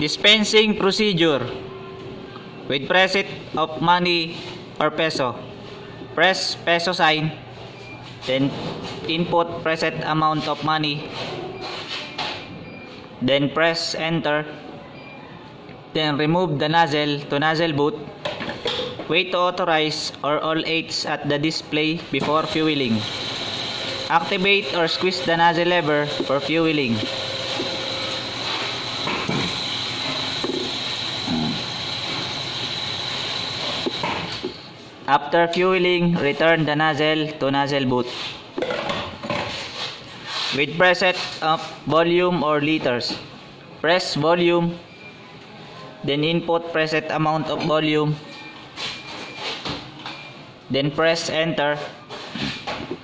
Dispensing procedure. With preset of money or peso. Press peso sign. Then input preset amount of money. Then press enter. Then remove the nozzle to nozzle boot. Wait to authorize or all 8s at the display before fueling. Activate or squeeze the nozzle lever for fueling. After fueling, return the nozzle to nozzle boot. With preset of volume or liters. Press volume, then input preset amount of volume, then press enter,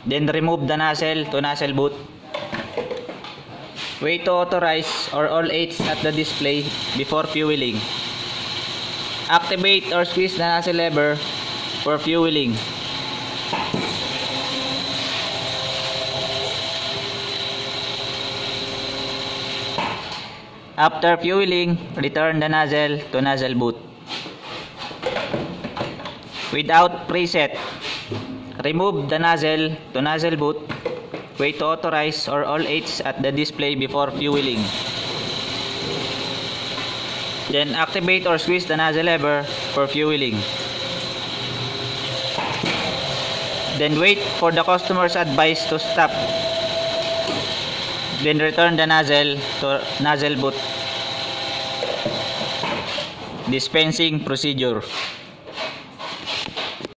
then remove the nozzle to nozzle boot. Wait to authorize or all 8s at the display before fueling. Activate or squeeze the nozzle lever for fueling. After fueling, return the nozzle to nozzle boot. Without preset, remove the nozzle to nozzle boot. Wait to authorize or all aids at the display before fueling. Then activate or squeeze the nozzle lever for fueling. Then wait for the customer's advice to stop. Then return the nozzle to nozzle boot. Dispensing procedure.